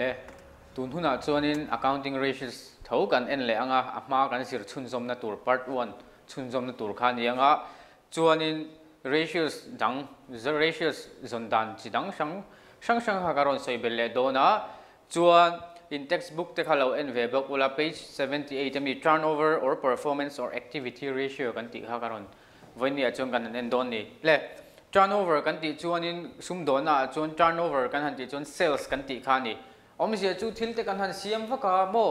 le tun huna chuanin accounting ratios tho kan en le anga ama kan sir chun zom na tur part 1 chun zom na tur kha ni anga chuanin ratios dang the ratios zon dan chi dang sang sang sang ha karon soi bel le do na chuan in textbook te khalo en ve bok ula page 78 mi turnover or performance or activity ratio kan ti ha karon voini achong kan en don ni le turnover kan ti chuanin sum do na chuan turnover kan han ti chuan sales kan ti kha ni om sia chu thil te kan han siam vaka mo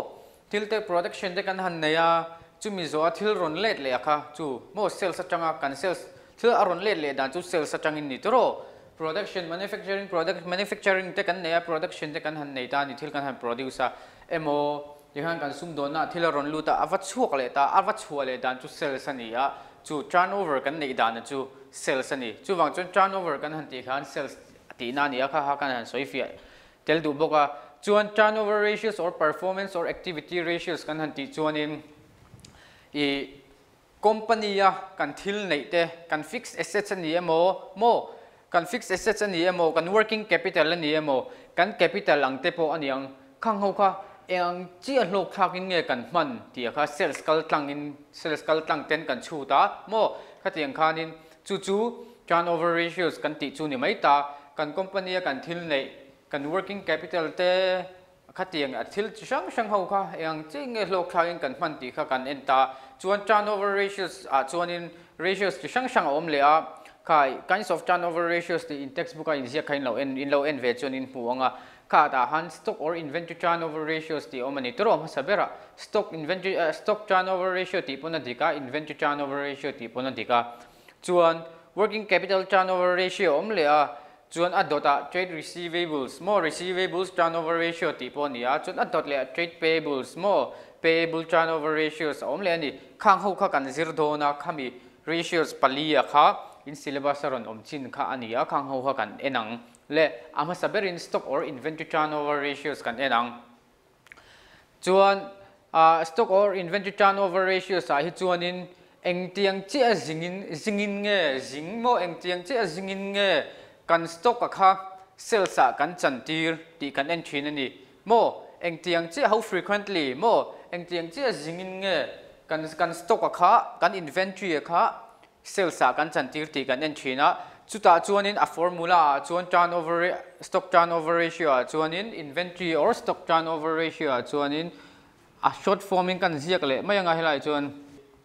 thil te production te kan han neya chu mi zo thil ron let le kha chu mo sales atanga kan sales thil aron let le dan chu sales atangin ni tro production manufacturing, product manufacturing te kan neya production te kan han nei ta ni thil kan han produce emo yang kan sum do na thil ron lu ta avat chuak le ta avat chua le dan chu sales ani ya chu turnover kan nei dan chu sales ani chu wang chu turnover kan han ti khan sales ti na ni kha ha kan han soifia tel du boka chuan turnover ratios or performance or activity ratios kan han ti chuan in i company ya kan thil nei te kan fixed assets ani emo mo kan fixed assets ani emo kan working capital ani emo kan capital ang te po ani ang khang ho kha ang chi a hlok thak in nge kan man ti kha sales kal tlang in sales kal tlang ten kan chu ta mo kha tiang khan in chu chu turnover ratios kan ti chu ni mai ta kan company kan thil nei kan working capital te à thiếu sang sang hậu kha yang nghe lộc khai in cần phân tì kha cần enta chuan turnover ratios à chuan in ratios chỉ sang sang om le a. Khai kinds of turnover ratios the in textbook in zia kain lo in in lo en ve chuan in puanga kha ta han stock or inventory turnover ratios ti omani tro ma sabera stock inventory uh, stock turnover ratio ti puna dika inventory turnover ratio ti puna dika chuan working capital turnover ratio om le a chuan a dota trade receivables mo. Receivables turnover ratio ti ni a. Chuan a dot le trade payables mo. Payable turnover ratios om le ni. Khang ho kha kan zir do na khami ratios palia kha. In syllabus ron om chin kha ania khang ho kha kan enang le ama saber in stock or inventory turnover ratios kan enang. Chuan uh, stock or inventory turnover ratios a hi chuan in eng tiang chi a zingin zingin nge zing mo eng tiang chi a zingin nge. กันสตกค่ะเซลสะกันจันทีร์ที่กันเอ็นทีนั่นนี่โมเองเตียงเจ้า how frequently โมเองเตียงเจ้าจิงเงี้กันกันสตกค่ะกัน inventory ค่ะเซลสะกันจันทีร์ที่กันเอ็นทีนะจุดต่อจวนนี้อะอร์มูลาจวน turnover stock turnover ratio จวนนิน inventory or stock turnover ratio จวนนี้อะ short forming กันเสียกเลยไม่ยังไงให้ไรจวน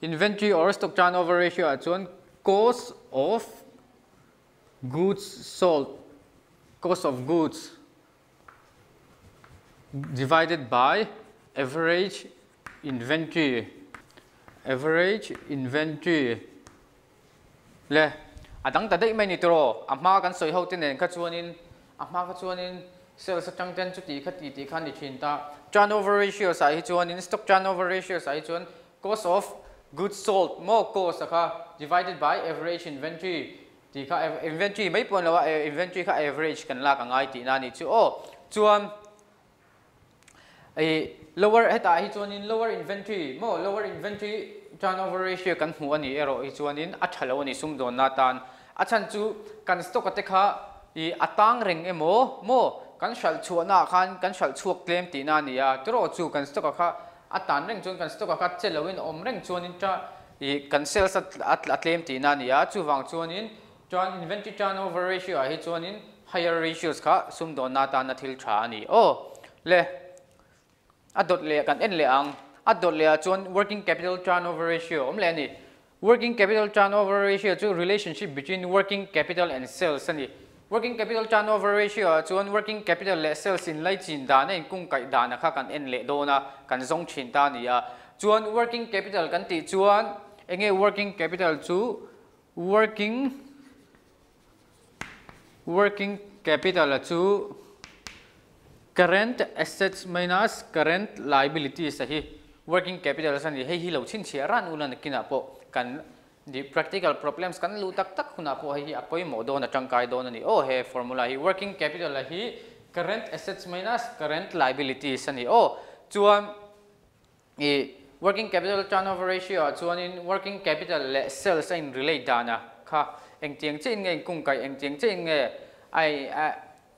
inventory or stock turnover ratio จวน cost of goods sold, cost of goods divided by average inventory, average inventory. Le, adang tadai mai nitro, amma kan soi ho tinen ka chuanin, amma ka chuanin sales sa chang ten chu ti kha ti khan ni turnover ratio sa hi stock turnover ratio sa hi cost of goods sold mo cost divided by average inventory thì kha inventory mấy pon lo inventory kha average kan la ka ngai ti na ni chu o chuan ai lower heta hi chuan in lower inventory mo lower inventory turnover ratio kan hu ani ero hi chuan in a thalo ani sum don na tan a chan chu kan stock ate kha i atang reng emo mo kan shal chuana khan kan shal chuak claim ti na ni ya tro chu kan stock kha atan reng chuan kan stock kha chelawin om reng chuan in cha i kan sales at claim ti na ni ya chu wang chuan in chuan inventory turnover ratio ah, hi chuan in higher ratios kha, sum do na ta na thil tha ani oh le a dot le kan en le ang. A dot le chuan working capital turnover ratio, om le ni. Working capital turnover ratio chu relationship between working capital and sales ani working capital turnover ratio ah, chuan working capital le sales in lai chin da na, in kung kai da na kha kan en le do na kan zong chin ta ni a chuan working capital kan ti chuan, enge working capital chu working working capital chu current assets minus current liabilities hi working capital san hi hi lo chin chia ran ulan kina po kan di practical problems kan lu tak tak huna po hi apoi mo do na tangkai do na ni oh he formula hi working capital hi current assets minus current liabilities ani oh chuan e working capital turnover ratio chuan in working capital le sales in relate dana kha anh tiang trên nge cùng cái anh tiang trên nge ai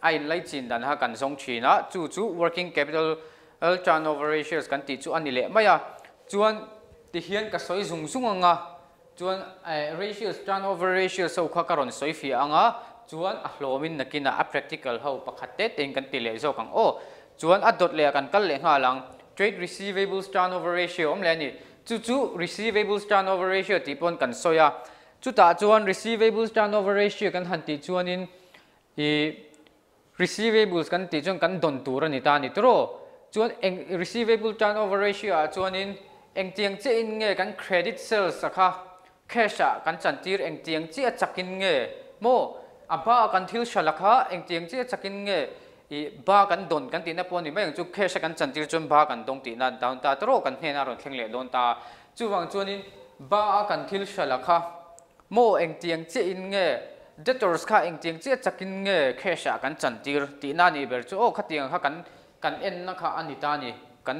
ai lấy chín đàn ha cần sống chi na chủ chủ working capital turnover ratios kan ti chu ani le maya à, chuan ti hian ka soi zung zung anga à. chuan à, ratios turnover ratio so kha karon soi fi anga chuan a hlomin nakina a practical ho pakhate cần kan lệ le zo kang o chuan a dot le kan kal le nga lang trade receivables turnover ratio om le ni chu chu receivables turnover ratio ti pon kan soya chu ta chuan receivables turnover ratio kan han ti chuan in i receivables kan ti chuan kan don tur ani ta ni tro. Chuan eng, receivable turnover ratio a chuan in eng tiang che in nge kan credit sales sakha. Cash a kan chan tir eng tiang che a chakin nge. Mo aba kan thil shalakha eng tiang che chakin nge. I ba kan don kan ti na pon ni mai chu cash kan chan tir chun ba kan dong ti na down ta tro kan hne na ron thleng le don ta. Chu wang chuan in ba kan thil shalakha โมเองเตียงเจอินเงเดตอร์สข้าเองเตียงเจียจักินเงแค่ฉากันจันทีร์ตีนานี่เบลจูโอ้ขัดเตียงข้ากันกันเอ็นนะข้าอันนี้ตานี่กัน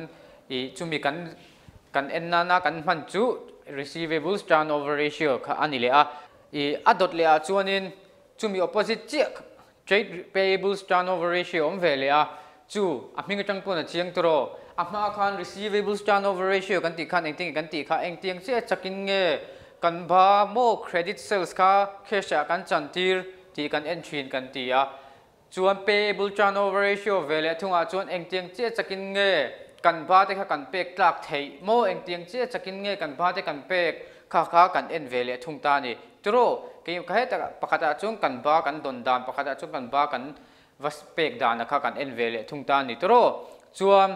อีจุมีกันกันเอ็นนานะกันมันจู receivable turnover ratio ข้าอันนี้เลยอะอีอัดดเลยอะชวนินจูมี opposite เจ trade payable turnover ratio อมเวเลยอะจูอะมีกระจังปุ่นเชียงตัวอะมาคัน receivable turnover ratio กันตีขันเองเตียงกันตีข้าเองเตียงเจียจักินเง กันบ้าโมเครดิตเซลส์ค่ะเคชากันจันทีร์ที่กันเอ็นทรีนกันตีอะจวนเป payable turnover ratio เวลทุ่งอาจวนเองเตียงเจ๊จะกินเงยกันบ้าที่เด็กกันเป็กหลักไทยโมเองเตียงเจ๊จะกินเงยกันบ้าที่กันเป็กข้าข้ากันเอ็นเวลทุ่งตานี่ตรเกี่ยวกับเหตุปักติจวนกันบ้ากันดนดานปักติจวนกันบ้ากันวัสเปกดานนะข้ากันเอ็นเวลทุ่งตานี่ตรจวน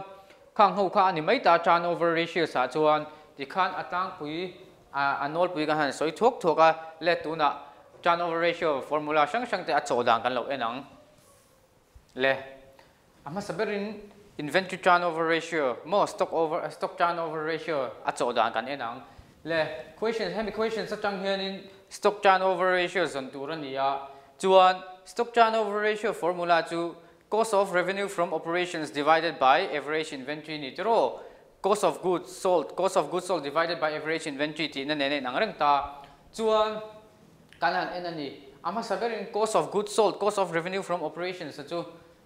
ข้างหูข้าอันนี้ไม่ตา turnover ratio สาจวนที่ข้าอัตตังปุย anol pui ka han soi thuốc thoka à, le tu na turnover ratio formula sang sang te a chodang kan lo enang le ama saberin inventory turnover ratio mo stock over stock turnover ratio à, a chaw dan kan enang le question hem question sa chang hian in stock turnover ratio zon turan nia, chuan stock turnover ratio formula chu cost of revenue from operations divided by average inventory ni tro cost of goods sold, cost of goods sold divided by average inventory ti na ne ne nang reng ta chuan kanan enani ama saberin cost of goods sold, cost of revenue from operations chu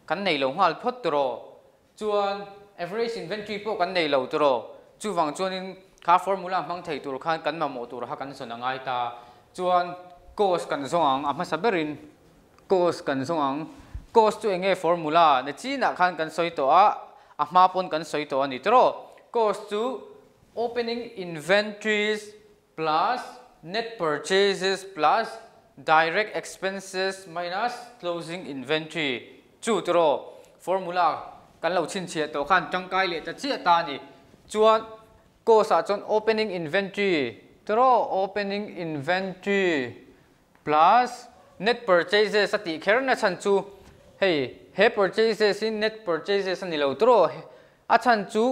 kan nei lo ngal phot tro chuan average inventory po kan nei lo tro chu wang chuan in kha formula mang thei tur khan kan ma mo tur ha kan sona ngai ta. Chuan cost kan zong ama saberin cost kan zong cost chu enge formula na chi na khan kan soi to a ama pon kan soi to ani tro goes to opening inventories plus net purchases plus direct expenses minus closing inventory. Chu tro, formula kan lo chin chia to khan tangkai le ta chia ta ni. Chuan ko sa chon opening inventory. Tro, opening inventory plus net purchases ati kher na chan chu. Hey, he purchases in net purchases ni lo tro. A chan chu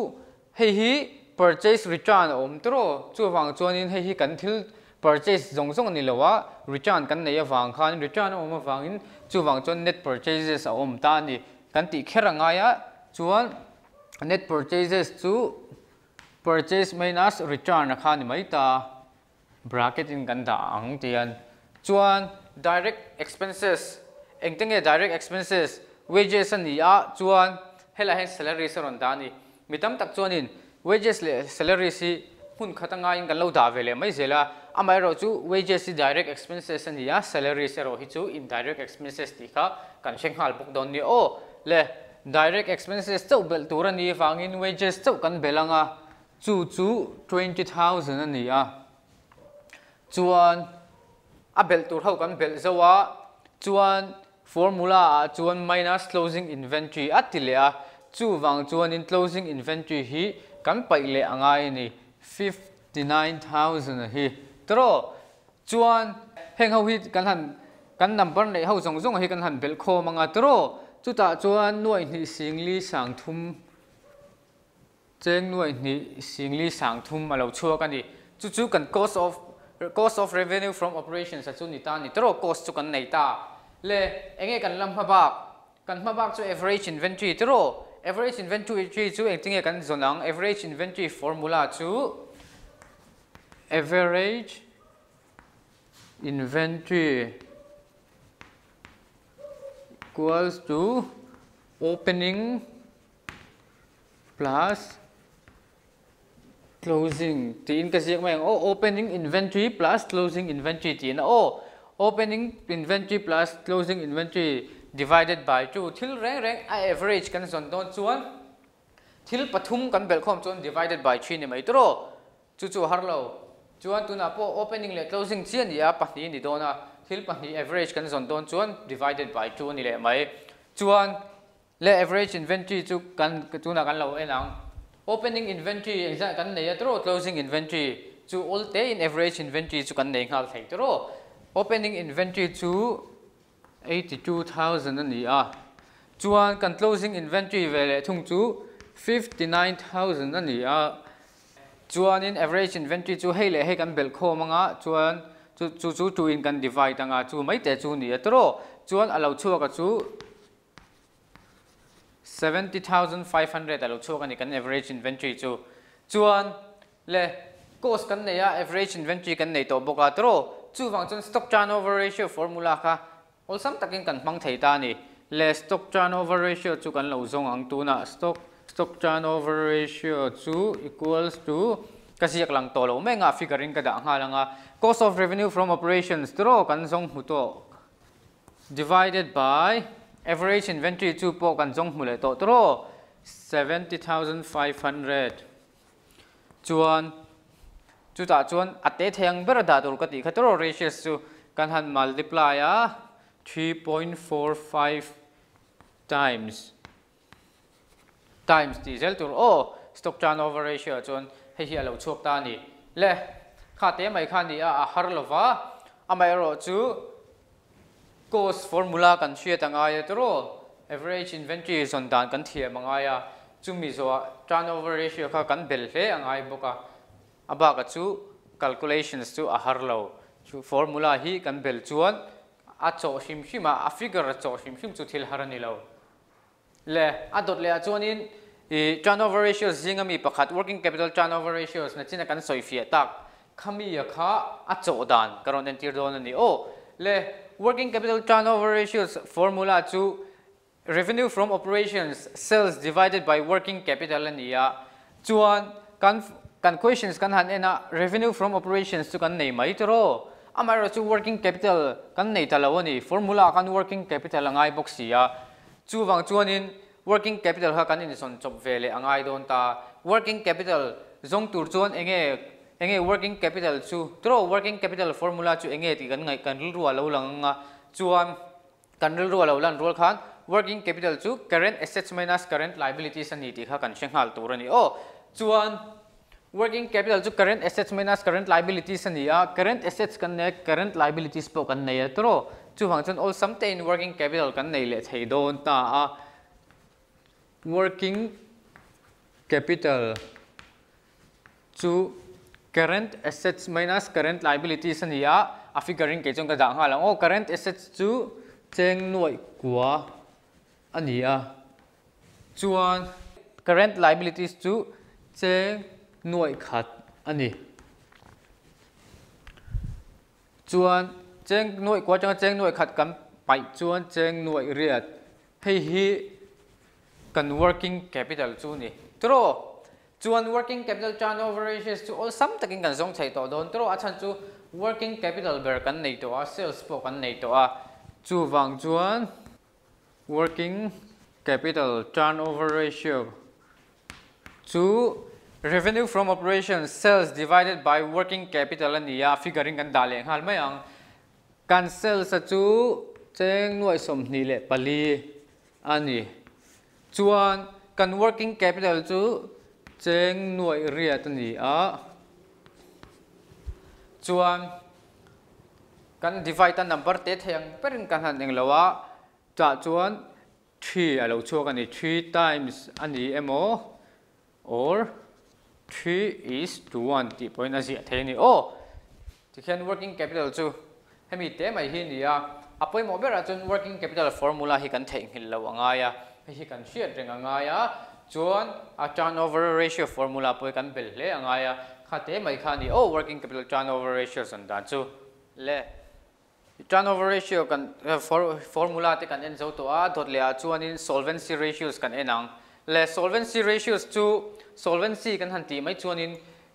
hei hi purchase return om tro. Chu wang chuan in hei hi kan thil purchase zong zong ni lowa return kan nei awang khan, return om awang in. Chu wang chuan net purchases a om ta ni. Kan ti kheranga ya chuan net purchases chu purchase minus return kha ni mai ta. Bracket in kan da ang tian chuan direct expenses engtenge direct expenses, wages ani a. Chuan hela hen salary saron da ni mitam tak chuan in wages le salary si hun khatanga in kan lo da vele mai zela amai e ro chu wages si direct expenses ani ya salary se ro hi chu indirect expenses ti kha kan sheng hal buk don ni o. Le direct expenses chau bel tur ani wangin wages chau kan belanga chu chu 20000 ani a. Chuan a bel tur ho kan bel zawa chuan formula chuan minus closing inventory atilea chu wang chuan in closing inventory hi kan pai le angai ni 59000 hi. Tro, chuan heng ho hi kan han, kan number nei ho zong zong hi kan han bel kho manga tro chu ta chuan nuai ni singli sang thum. Cheng nuai ni singli sang thum alo chua kan ni chu chu kan cost of cost of revenue from operations chu ni ta ni. Tro, cost chu kan nei ta. Le enge kan lam ha bak. Kan ma bak chu average inventory. Tro average inventory chu eng tinge kan zonang average inventory formula chu average inventory equals to opening plus closing. Ka siak mai oh opening inventory plus closing inventory tin oh opening inventory plus closing inventory divided by 2 thil reng reng a average kan zon don chuan. Thil pathum kan belkhom chuan divided by 3 ni mai tro. Chu chu har lo. Chuan tuna po opening le closing chian ya, pahni ni dona thil pahni average kan zon don chuan, divided by 2 ni le mai. Chuan le average inventory chu kan tuna kan lo enang. Opening inventory exact kan nei tro, closing inventory. Chu all day in average inventory chu kan nei ngal thei tro. Opening inventory chu 82,000 ani a chuan kan closing inventory ve le thung chu 59,000 ani a chuan in average inventory chu hei le hei kan bel kho manga chuan chu chu chu tu in kan divide anga chu mai te chu ni atro chuan alo chuaka chu 70,500 alo chuaka ni kan average inventory chu chuan le cost kan nei a average inventory kan nei to boka tro chu wang chun stock turnover ratio formula kha ol sam takin kan mang thei ta ni le stock turnover ratio chu kan lo zong ang tu na stock stock turnover ratio chu equals to kasiyak lang to lo me nga figuring ka da nga lang cost of revenue from operations tro kan zong hu to divided by average inventory chu po kan zong mu le to tro 70500 chuan chu ta chuan ate theng ber da tur ka ti kha tro ratios chu kan han multiply a 3.45 times. Times diesel tur o stock turnover ratio chon he hi alo chuak ta ni le kha te mai kha ni a à, à, har lova amai à, ro chu cost formula kan hria tanga ya tro average inventory zon dan kan thia manga ya chumi zo turnover ratio kha kan bel hle angai boka aba ka chu calculations chu a har lo chu formula hi kan bel chuan a cho him hima a figure cho him him chu thil le a le a turnover ratios zinga mi pakhat working capital turnover ratios na china kan soi tak. Khami ya kha a dan karon en tir don ani o oh, le working capital turnover ratios formula chu revenue from operations sales divided by working capital ani ya. Chuan kan kan questions kan han ena revenue from operations chu kan nei mai tro amaro chu working capital kan nei talawani formula kan working capital angai box ya. Chu wang chuanin working capital ha kan in son chop vele angai don ta. Working capital zong tur chuan enge enge working capital chu. Tro working capital formula chu enge ti kan ngai kan ru lo langa chuan kan ru lo lan rul khan, working capital chu current assets minus current liabilities ani ti kha kan shenghal tur ani. O chuan working capital chu current assets minus current liabilities ania ah, current assets kan ne, current liabilities po kan nei tro, chu hang chon all something in working capital kan nei le thei don ta a ah. working capital chu current assets minus current liabilities ania ah, a figuring ke chung ka da nga lang. O, current assets chu cheng noi kwa ania chuan current liabilities chu cheng nuôi khát. Anh đi. Chuan, cheng nuôi, quá chăng cheng nuôi khát cầm bảy chuan, cheng nuôi riết. Hay hi cần working capital chu ni. Tro à, chuan working capital turnover ratio chu all sum takin kan zong thei to don tro achan chu working capital ber kan nei to a sales po kan nei to a chu wang chuan working capital turnover ratio. Chu revenue from operations sales divided by working capital ani ya figuring kan dale hal mai ang kan sales chu cheng nuai som ni le pali ani chuan kan working capital chu cheng nuai riat ani a chuan kan divide tan number te theng perin kan han eng lawa cha chuan 3 alo chuak ani 3 times ani emo or 3 is to 1 ti point a zia the ni o oh, ti khen working capital chu hemi te mai hi ni a apoi mo bera chun working capital formula hi kan thei hil lo anga ya hi kan hriat reng anga ya chuan a turnover ratio formula poi kan bel hle anga ya kha te mai kha ni o oh, working capital turnover ratio san da chu le. Turnover ratio kan uh, for, formula te kan en zo to a dot le a chuan in solvency ratios และ solvency ratios จู solvency กันทันทีไม่ชวนิน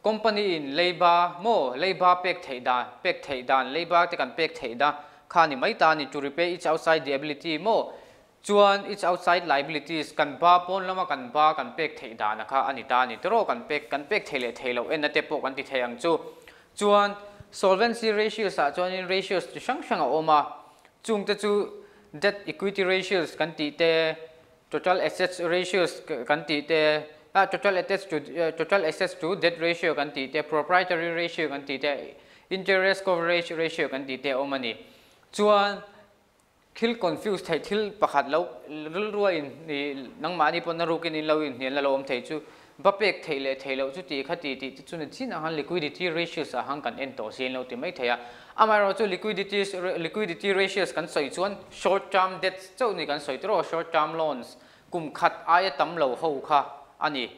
company in labor มั้ว labor เป็กเทิดานเป็กเทิดาน labor ที่กันเป็กเทิดาค่านี่ไม่ตานี่จูริเป it's outside the ability มั้วน it's outside liabilities กันบ้าปนแล้วมากันบ้ากันเป็กเทิดานะคะอันนี้ตานี่ตัวกันเป็กกันเป็กเทเลเทเลเอ็นนั่นเตปกันที่เทียงจูจวน solvency ratios อะจวน in ratios ช่างช่างออกมาจุงจะจู debt equity ratios กันตีเต total assets ratios kan ti te ah, total assets to uh, total assets to debt ratio kan ti te proprietary ratio kan ti te interest coverage ratio kan ti te omani chuan thil confused thai thil pakhat lo rul ruin ni nangma pon na rukin in lo in hian la lom thei chu bapek theile theilo chu ti khati ti chu na chin han liquidity ratios a hang kan en to sin lo ti mai thaya amaro chu liquidity liquidity ratios kan soi chuan? Short term debts chu ni kan soi tro short term loans. Kum khat ai tam lo ho kha, ani.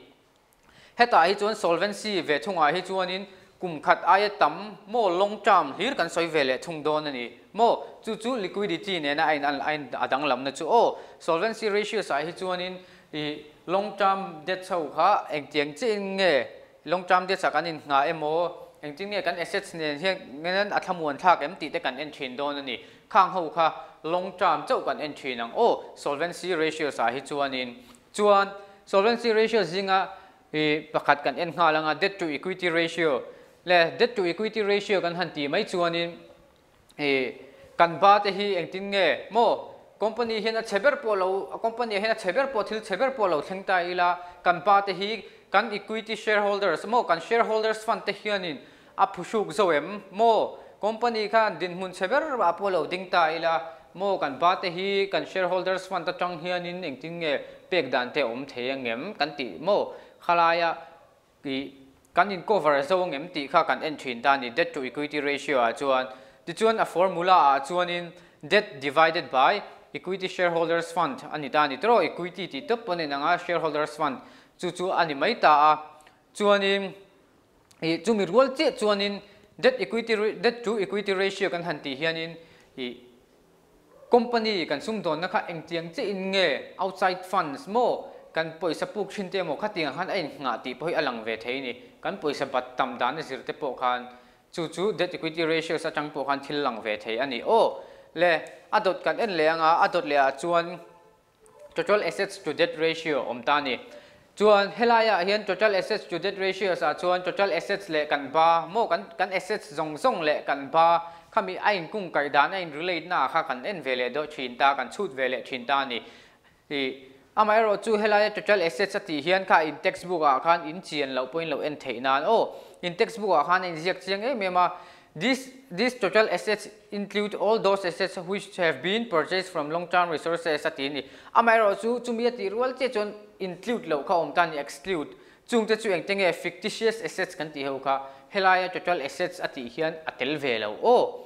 Heta hi chuan solvency ve thunga hi chuan in. Kum khat ai tam, mo long term hir kan soi vele thung don ani. Mo, chu chu liquidity ne na ain ain adang lam na chu. O, solvency ratios a hi chuan in. I, long term debt sau kha, eng tiang chi nge. Long term debt sakanin nga emo eng ting nge kan assets ne he ngen a thamuan thak em ti te kan en thin don ni khang ho kha long term chau kan en thin ang o solvency ratio sa hi chuan in chuan solvency ratio zinga i pakhat kan en nga langa debt to equity ratio. Là debt to equity ratio kan hạn ti mai chuan in e kan ba te hi eng tin nge mo company hian a cheber polo, company hian a cheber po thil cheber polo, thằng ta ila kan pa te hi kan equity shareholders. Mo kan shareholders fund te hianin a phusuk zo em mo company khan din mun cheber a po lo ding ta ila mo kan ba te hi kan shareholders fund ta tang hianin eng ting nge pek dan te om theyang em kan ti mo khalaya ki kan in cover zo ngem ti kha kan en thin ta ni debt to equity ratio a chuan ti chuan a formula a chuan in debt divided by equity shareholders fund. ani ta ni tro equity ti top pone nanga shareholders fund. chu chu ani mai ta a chuanin e chumi rual che chuanin debt equity debt to equity ratio kan han ti hianin i company kan sum don na kha eng tiang che in nge outside funds mo kan poisa puk thin te mo khating han ai nga ti poi alang ve thei ni kan poisa bat tam dan zir te po khan chu chu debt equity ratio sa chang po khan thil lang ve thei ani o le adot kan en le anga adot le a chuan total assets to debt ratio om ta ni chuan helaya hian total assets to debt ratio sa chuan total assets le kan ba mo kan kan assets zong zong le kan ba khami ain kung kai dan ain relate na kha kan en vele do thin ta kan chut vele thin ta ni i amai ro chu helaya total assets ati hian kha in textbook a khan in chian lo point lo en theinan o in textbook a khan in ziak chiang e mema These, these total assets include all those assets which have been purchased from long-term resources at ini. Amai ro chu chumi ati rual che chon include lo ka om exclude. Chung te chu eng tenge fictitious assets kan ti ho helaya total assets ati hian atel ve lo. Oh,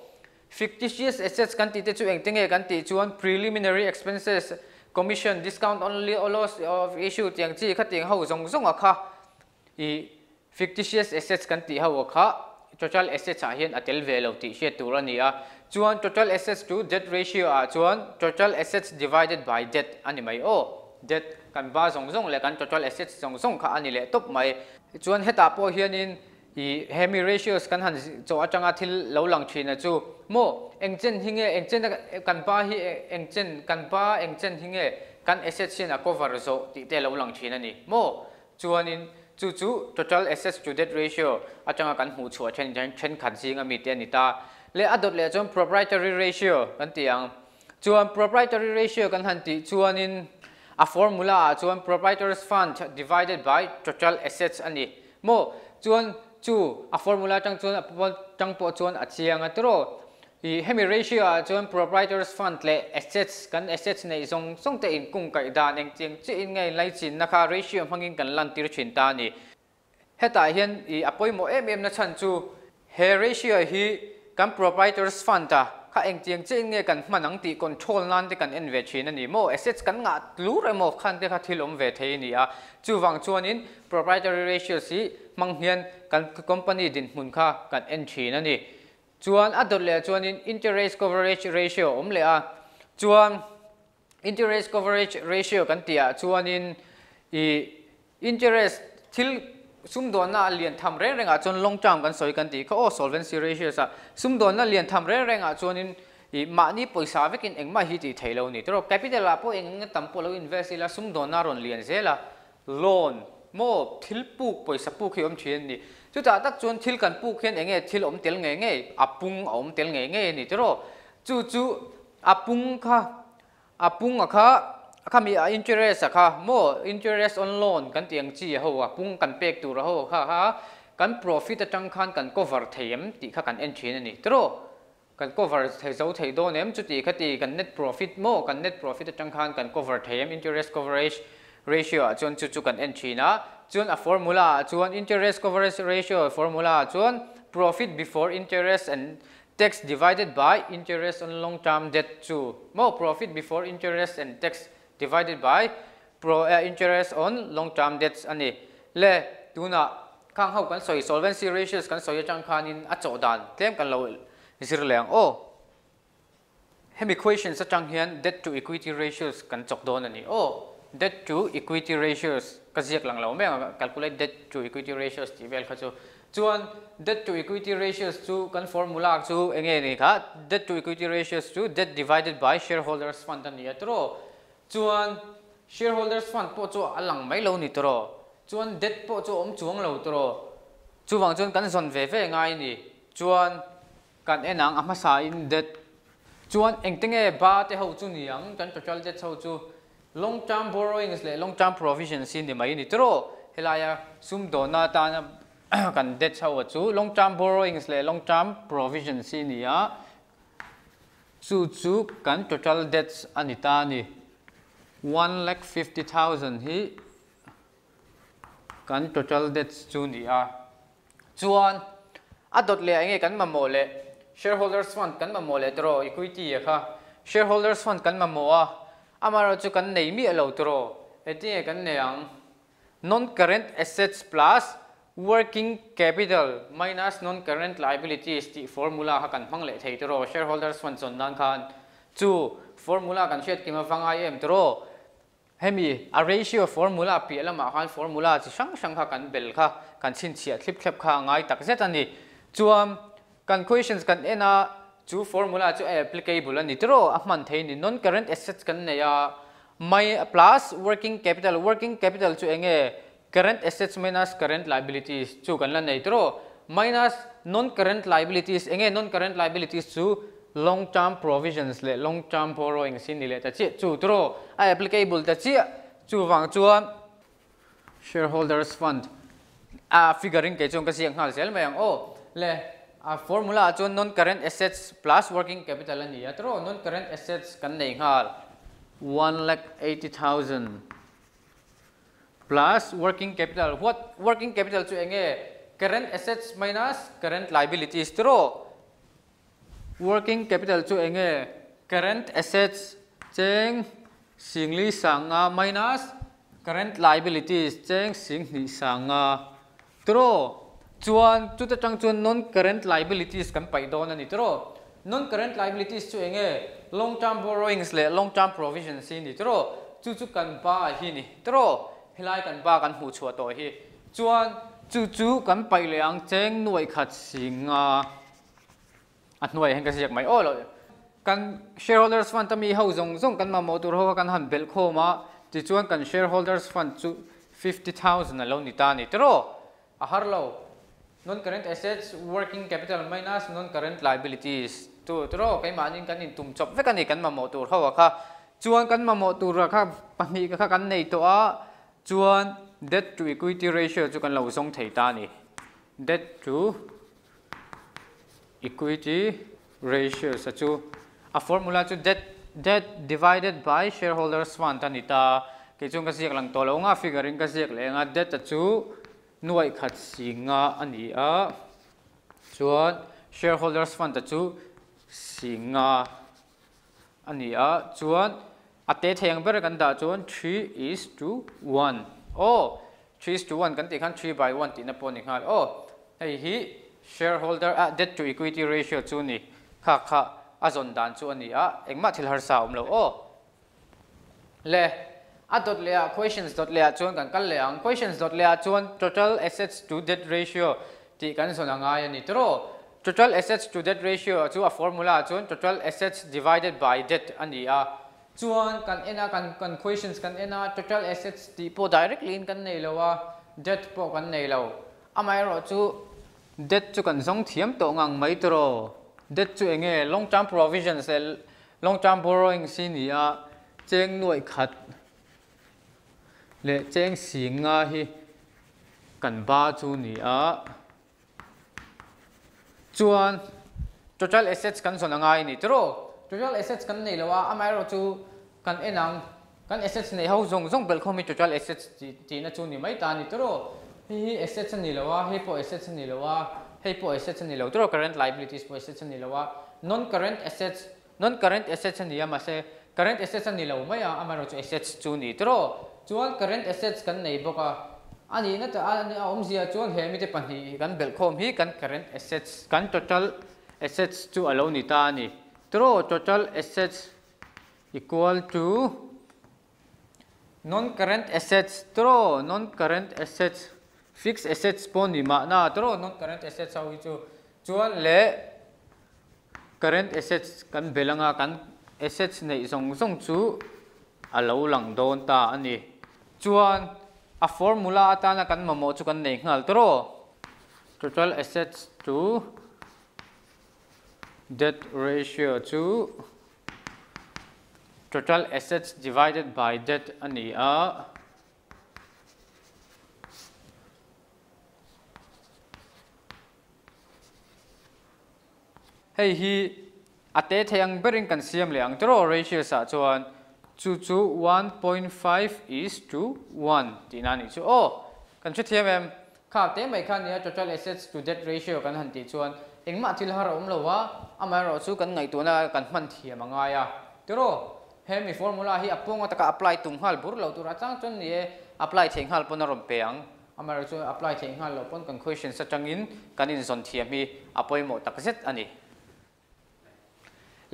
fictitious assets kan ti te chu eng tenge kan ti preliminary expenses commission discount only all loss of issue tiang chi khating ho zong zong a kha i fictitious assets kan ti ho kha total assets a hian atel ve lo ti hriat tur ani a chuan, total assets to debt ratio à? chuan, total assets divided by debt. Ani mai o debt kan ba zong zong le kan total assets zong zong kha ani le top mai. Chuan heta po hiện in, i hemi ratios kan han cho atanga thil lo lang thina chu. Mo, engchen hinge, engchen kan ba hi, engchen kan ba, engchen hinge kan assets hin a cover zo ti te lo lang thina ni. Mo, chuan จู่จู่ total access to debt ratio อาจารย์กันหูชัวเช่นเช่นขันซิงมีเตียนิตาและอดดเลยจน proprietary ratio กันเตียงจวน proprietary ratio กันหันติจวนอิน a formula จวน proprietors fund divided by total assets อันนี้โมจวนจู่ a formula จังจวนจังปอจวนอาเชียงอัตโร i hemi ratio chuan proprietors fund le assets kan assets nei zong song te in kung kai dan eng ching chi in ngai lai chin nakha ratio hangin kan lan tir chin ta ni heta hian i apoi mo em em na chan chu. He ratio hi kan proprietors fund ta kha eng chiang chi nge kan manang ti control nan te kan en ve chin ani mo assets kan nga lu re mo khan te kha thilom ve thei ni a chu wang chuan in proprietary ratio si mang hian kan company din hun kha kan en chin ani ชวนอัดดเลยชวน interest coverage ratio อมเลยอะชวน interest coverage ratio กันเตียชวนอินอี interest ทิลซุ่มโดนน่าเรียนทำเร่งเร่งอะจนลงจำกันสวยกันตีเขาโอ้ solvency ratio ซะซุ่มโดนน่าเรียนทำเร่งเร่งอะจนอินอีมานี่ไปอยสาวกินเองมาฮิติไทยเรานี่แต่เรา capital ละพอเองเงินตั้มพอเรา invest ล้วซุ่มโดนน่ารอนเรียนเสียละ loan โม่ทิลปุกปอยสับปุกเขียมเชียนนี่ จุดจ้าตักจวนทิลกันปูเขียนเองเงทิลอมเตลเงเงอาปุงอมเตลเงเงนี่จ้ะจู่จู่อาปุงค่ะอาปุงอะค่ะค่ะมีอินเทอร์เรสอะค่ะโมอินเทอร์เรสออนไลน์กันเตียงจีเหรอะปุงกันเป็กตัวเราค่ะค่ะกัน profit จังคันกัน cover เทียมตีค่ะกัน entry นี่จ้ะกัน cover เทียเทยโดเนี่ยจุดตีค่ะตีกัน net profit โมกัน net profit จังคันกัน cover เทียม interest coverage ratio chuan chu chu kan entry na. Chuan a formula chuan interest coverage ratio formula chuan profit before interest and tax divided by interest on long term debt chu. Mo profit before interest and tax divided by pro uh, interest on long term debts ani. Le tuna kang hau kan soi solvency ratios kan soi chang khanin a chaw dan. Tlem kan lo zir leng o hem equation sa chang hian debt to equity ratios kan chok don ani. O debt to equity ratios. Kaziak lang lo meng calculate debt to equity ratios ti vel khachu chuan debt to equity ratios chu kan formula chu enge ni kha debt to equity ratios chu debt divided by shareholders fund ani atro chuan shareholders fund po chu alang mai lo ni tro chuan debt po chu om chuang lo tro chu wang chuan kan zon ve ve ngai ni chuan kan enang ama sa in debt. Chuan engtenge ba te ho chu niang kan total debt ho chu long term borrowings le long term provisions in the mai ni tro helaya sum do na ta na kan debt chaw chu long term borrowings le long term provisions in ya chu chu kan total debts anita ni 1 lakh 50000 hi kan total debts chu ni a chuan. À, Adot le ange kan mamo le shareholders fund kan mamo le tro equity à kha. Shareholders fund kan ma à. A amaro chu kan nei mi alo tro eti kan ne ang non current assets plus working capital minus non current liabilities ti formula ha kan phang le thei tro shareholders fund chon dan khan chu formula kan shet ki ma phanga em tro hemi a ratio formula pi lama khan formula chi sang sang kha kan bel kha kan chin chia thlip thlep kha ngai tak zet ani chuam kan questions kan ena chu formula chu applicable ani tro a man thei ni non current assets kan ne ya my plus working capital working capital chu enge current assets minus current liabilities chu kan la nei tro minus non current liabilities enge non current liabilities chu long term provisions le long term borrowings in le ta chi chu tro a applicable ta chi chu wang chuan shareholders fund a figuring ke chung ka siang hal sel mayang o le a formula chuan non current assets plus working capital ani atro non current assets kan nei hal 1 lakh 80000 plus working capital what working capital chu enge current assets minus current liabilities tro working capital chu enge current assets cheng singli sanga minus current liabilities cheng singli sanga tro จวนจุดจังจวน non current liabilities กันไปโดนนี่ตัว non current liabilities ช่วเองเ long term borrowings เลย long term provisions นี่ตัวจุดจุกันบ้าฮีนี่ตัวฮิไลกันบ้ากันหูชัวตัวฮีจวนจู่จู่กันไปเลยอังเจงหน่วยขัดสิงอะอันหน่วยเห็นกันเสียกไม่โอ้เลยกัน shareholders fund มีเฮาจงจงกันมาโมตุรหัวกันหันเบลโคมาจีจวนกัน shareholders fund จู่ fifty thousand นั่นานีตาหนีตัวอาฮารเรา current assets, working capital minus non current liabilities. Tu tro kai manin kan in tum chop ve kan ni kan ma mo tur hawa kha? Chuan kan ma mo tur kha? Pahni kha kan nei to a chuan debt to equity ratio chu kan lo song thei ta ni debt to equity ratio sa chu a à, formula chu debt debt divided by shareholders fund ta ni ta. Ke chung ka siak lang to lo nga figuring ka siak le nga debt à chu น่วยขัดสิงห์อันนี้อะส่วน shareholders fund จะจูสิงห์อันนี้อะส่วนอัตเตเทียงเบรกันดาส่วน three is to one โอ้ three is to one กันติขั้น three by one ตินัะปนิฮาลโอ้ไอ้ฮี shareholder อะ debt to equity ratio จูนี่ค่ะค่ะอาจนดานจูอันนี้อะเอ็งมาทิลหารสาวมั้งโอ้เล่ a dot le a questions dot le a chuan kan kal le ang questions dot le a chuan total assets to debt ratio. Ti kan son anga ani tro total assets to debt ratio, chu a formula chuan total assets divided by debt ani. A chuan kan ena, kan kan questions kan ena, total assets ti po directly in kan nei lo a, debt po kan nei lo. Amai ro chu, debt chu kan zong thiam to ngang mai tro debt chu enge, long term provisions, long term borrowing sin ya cheng noi khat le xì nga hi cần ba chu ni a chuan total assets kan son angai ni tro total assets kan nei lawa amai ro chu kan enang kan assets nei ho zong zong bel khomi total assets ti na chu ni mai ta ni tro hi hi assets ni lawa hi po assets ni lawa hi po assets ni lo tro current liabilities po assets ni lawa non current assets non current assets ni ama se current assets ni lo mai a amai ro chu assets chu ni tro chuan current assets kan nei boka ani na ta, ani a om zia chuan he mi te pani kan belkhom hi kan current assets, kan total assets chu alo ni ta ni tro total assets equal to non current assets tro non current assets, fixed assets pon ni ma na. Tro non current assets au chu, chuan le current assets kan belanga kan assets nei zong zong chu alo lang don ta ani chuan a formula atana kan mamo chu kan nei ngal tro total assets to debt ratio to total assets divided by debt ani a. Hei hi ate theyang berin kan siam le ang tro ratio sa chuan chu chu 1.5 is to 1 ti na ni chu oh kan chu thiam em kha te mai khan ya total assets to debt ratio kan han ti chuan engma thil har om lo wa amai ro chu kan ngai tu na kan man thiam anga ya tiro hemi formula hi apong taka apply tung hal bur lo tu ra chang chon ni apply theng hal pon rom peang amai ro chu apply theng hal lo pon kan question sa changin kan in zon thiam hi apoi mo tak set ani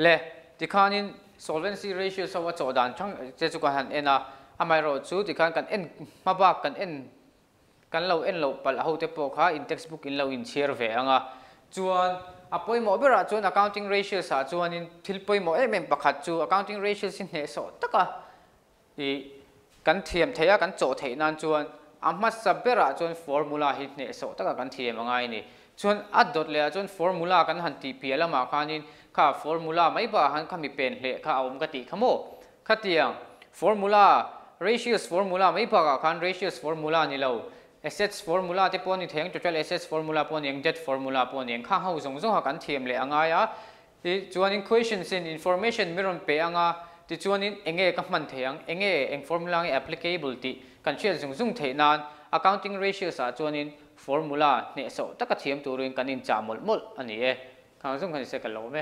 le ti khanin solvency ratio so what so dan chang che chu ka han ena amai ro chu ti kan kan en ma ba kan en kan lo en lo pal ho te po kha in textbook in lo in share ve anga chuan apoi mo bera chuan accounting ratio sa chuan in thil poi mo em em pakhat chu, accounting ratio sin he so taka i kan thiam theya kan cho thei nan chuan amma sabera chuan, formula hi ne so taka kan thiam angai ni chuan a dot le chuan, formula kan han ti pi lama khanin ข้าฟอร์มูลาไม่บ่หันข้ามีเป็นเละข้าเอามกติขโมข้าเตียงฟอร์มูลา ratios formula ไม่พอกับคัน ratios formula นี่เรา assets formula ที่ปนี่เทงจุดเจ้า assets formula ปนี่ยัง debt formula ปนี่ยังข้าเห้องสงสงหากันเทียมเลยอ่างายะที่จวน equations in information มีรุ่นเปียงอะที่จวนเองเอกับมันเทียงเองเอเอง formula เอง applicable ที่กันเชื่อสงสงเทียนนั้น accounting ratios อะจวน formula เนี่ยสอตะกัดเทียมตัวเรื่องกันอินจามหมลมดอันนี้เอข้างงกันเสกันเราไหม